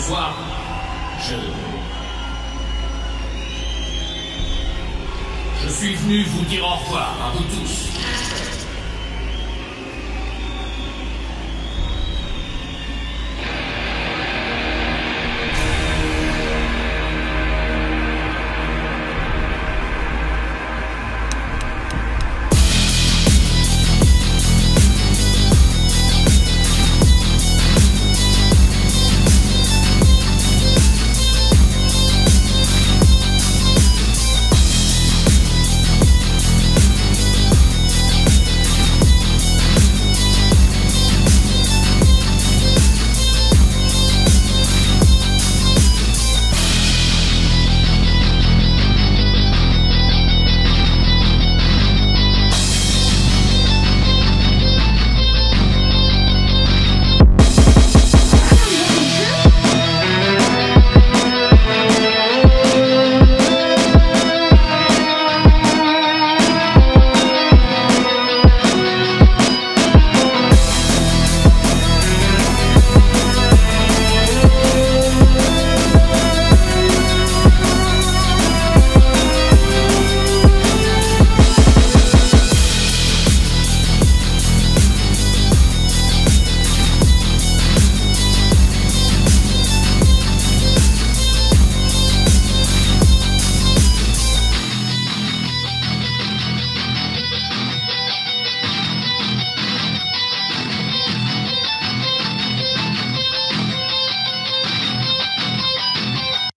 fois, je... Je suis venu vous dire au revoir à vous tous.